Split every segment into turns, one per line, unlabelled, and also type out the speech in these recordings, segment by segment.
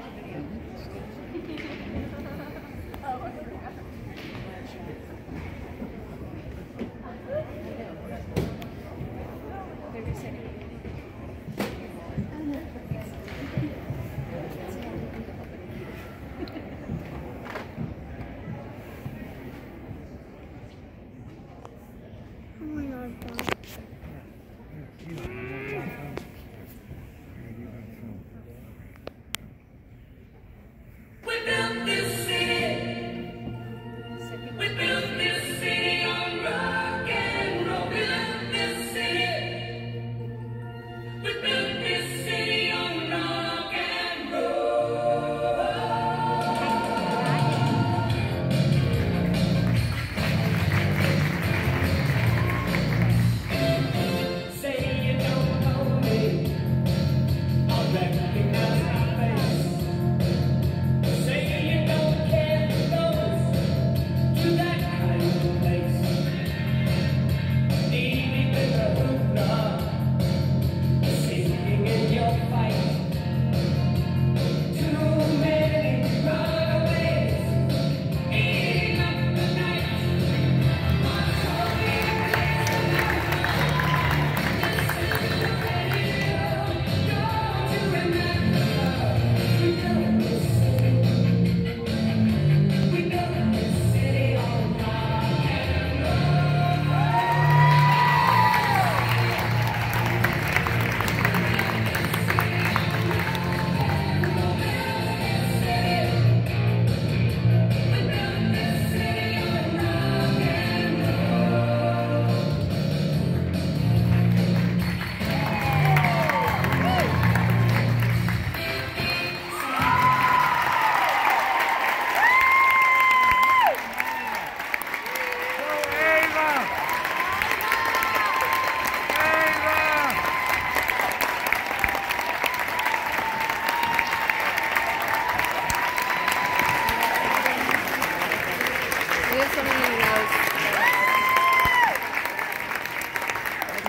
video. Mm -hmm.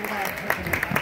谢谢大家。